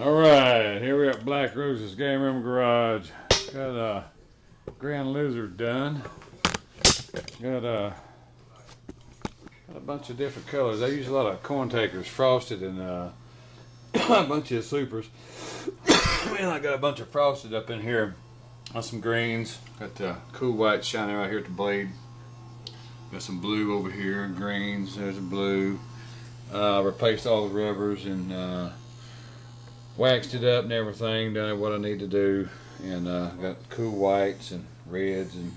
All right, here we're at Black Rose's Game Room Garage. Got a Grand Lizard done. Got a, got a bunch of different colors. I use a lot of CoinTakers, frosted, and uh, a bunch of supers. and I got a bunch of frosted up in here on some greens. Got the cool white shining right here at the blade. Got some blue over here, greens. There's a blue. Uh, replaced all the rubbers and. Uh, waxed it up and everything, done what I need to do, and uh, got cool whites and reds and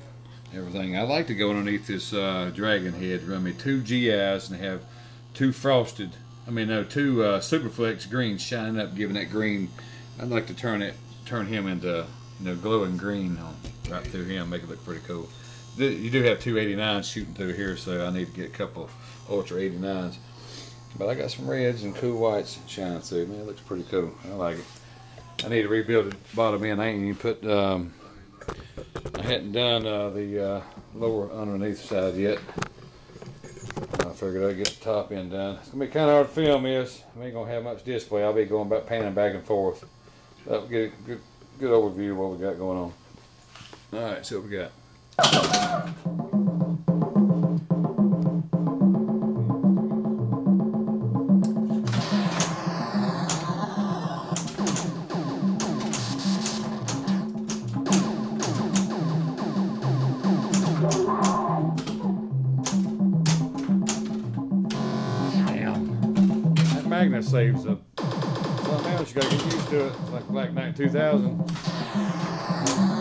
everything. I like to go underneath this uh, dragon head, run me two GIs and have two frosted, I mean no, two uh, SuperFlux greens shining up, giving that green. I'd like to turn it, turn him into you know glowing green on, right through him, make it look pretty cool. You do have two 89s shooting through here, so I need to get a couple Ultra 89s. But I got some reds and cool whites shining through. Man, it looks pretty cool. I like it. I need to rebuild the bottom end. I ain't even put, um, I hadn't done uh, the uh, lower underneath side yet. I figured I'd get the top end done. It's gonna be kind of hard to film this. I ain't gonna have much display. I'll be going back panning back and forth. That'll get a good, good overview of what we got going on. All right, see what we got. Saves up. Something you gotta get used to it. Like Black Knight 2000.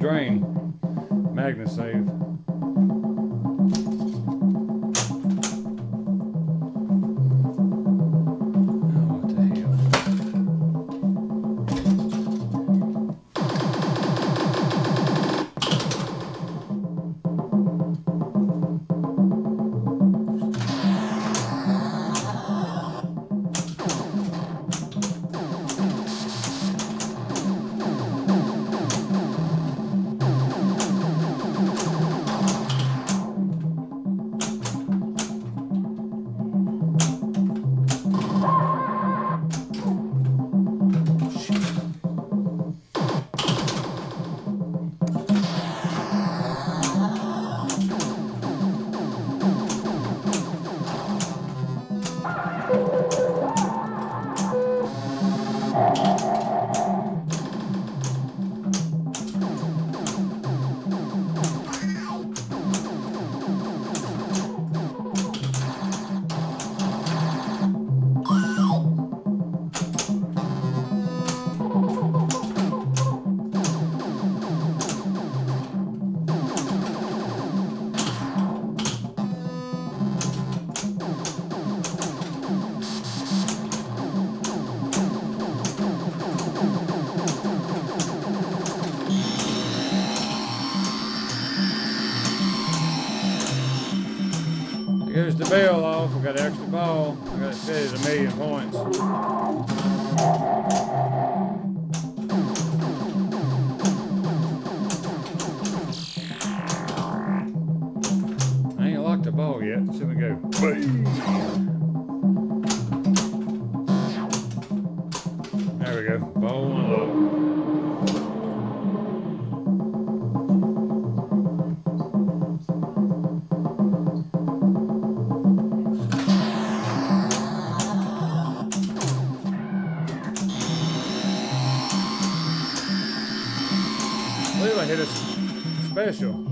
Drain. Magnet save. Bell off. We got an extra ball. I got it set at a million points. precio.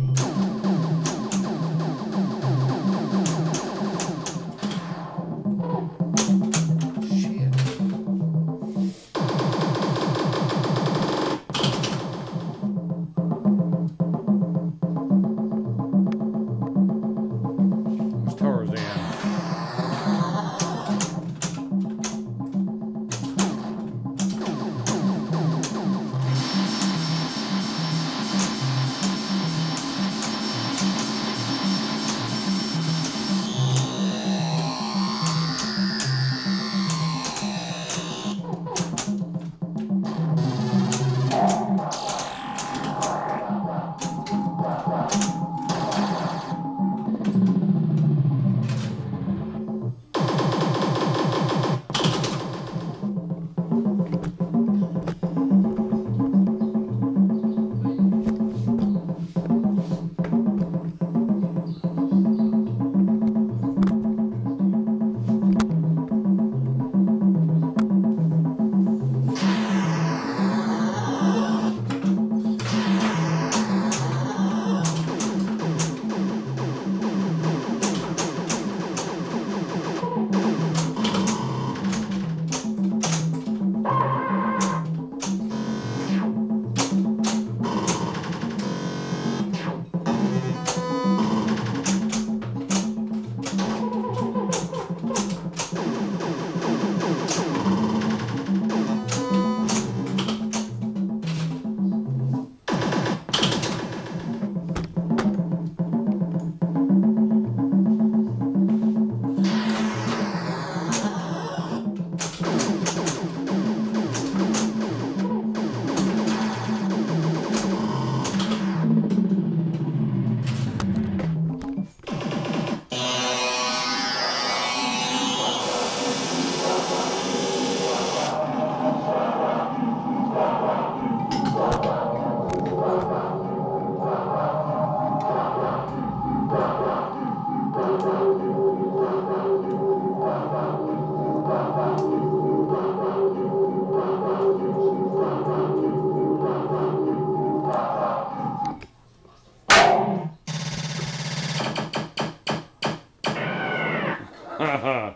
I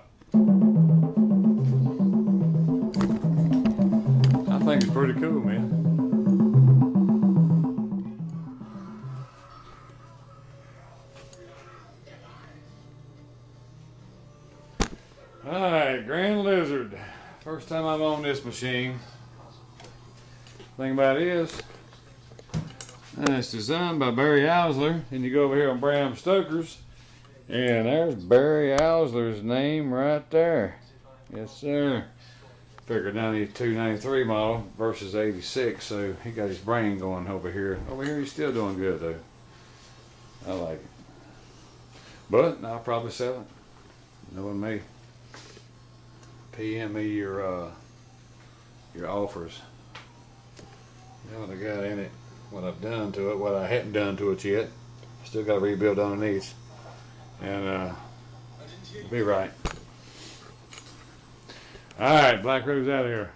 think it's pretty cool, man. Alright, Grand Lizard. First time I'm on this machine. Thing about it is, it's designed by Barry Oursler, and you go over here on Bram Stoker's, and there's Barry Oursler's name right there. Yes, sir. Figure 92, 93 model versus 86, so he got his brain going over here. Over here, he's still doing good, though. I like it. But I'll probably sell it. Knowing me. PM me your, uh, your offers. You know I got in it, what I've done to it, what I hadn't done to it yet. Still got to rebuild underneath. And, uh, be right. All right, Black Rose out of here.